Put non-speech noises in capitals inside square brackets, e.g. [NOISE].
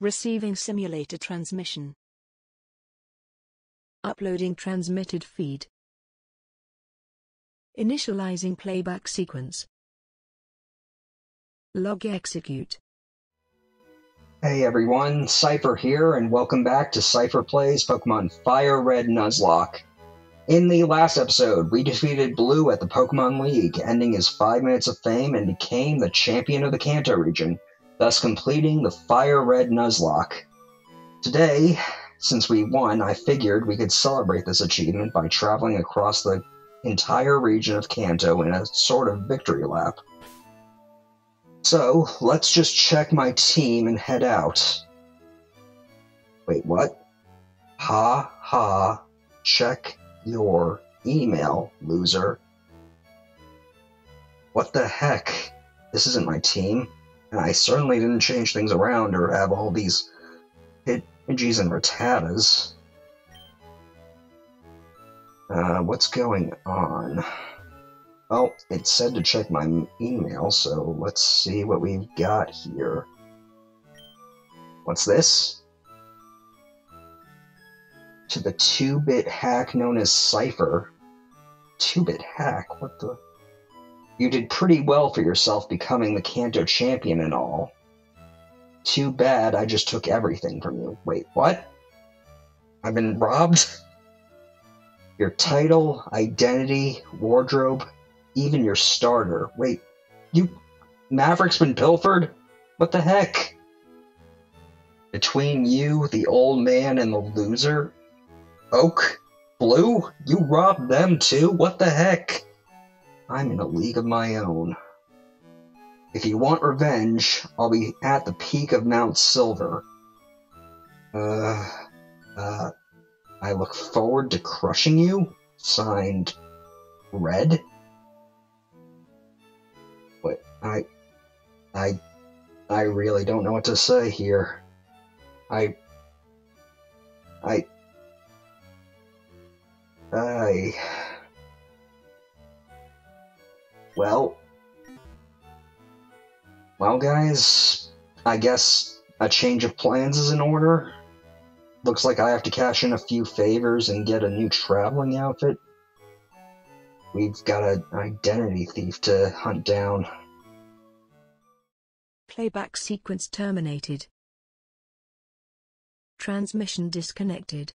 Receiving simulator transmission. Uploading transmitted feed. Initializing playback sequence. Log execute. Hey everyone, Seipher here, and welcome back to Seipher Plays Pokemon Fire Red Nuzlocke. In the last episode, we defeated Blue at the Pokemon League, ending his 5 minutes of fame and became the champion of the Kanto region, thus completing the Fire Red Nuzlocke. Today, since we won, I figured we could celebrate this achievement by traveling across the entire region of Kanto in a sort of victory lap. So, let's just check my team and head out. Wait, what? Ha ha. Check your email, loser. What the heck? This isn't my team. And I certainly didn't change things around or have all these Pidgeys and Rattatas. Uh, what's going on? Well, it said to check my email, so let's see what we've got here. What's this? To the 2-bit hack known as Seipher. 2-bit hack? What the... You did pretty well for yourself becoming the Kanto champion and all. Too bad I just took everything from you. Wait, what? I've been robbed? [LAUGHS] Your title, identity, wardrobe, even your starter. Wait, you. Maverick's been pilfered? What the heck? Between you, the old man, and the loser? Oak? Blue? You robbed them too? What the heck? I'm in a league of my own. If you want revenge, I'll be at the peak of Mount Silver. Uh, uh, I look forward to crushing you. Signed, Red. But I, I, I really don't know what to say here. I, I, I. Well, well, guys, I guess a change of plans is in order. Looks like I have to cash in a few favors and get a new traveling outfit. We've got an identity thief to hunt down. Playback sequence terminated. Transmission disconnected.